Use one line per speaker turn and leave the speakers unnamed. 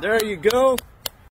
there you go.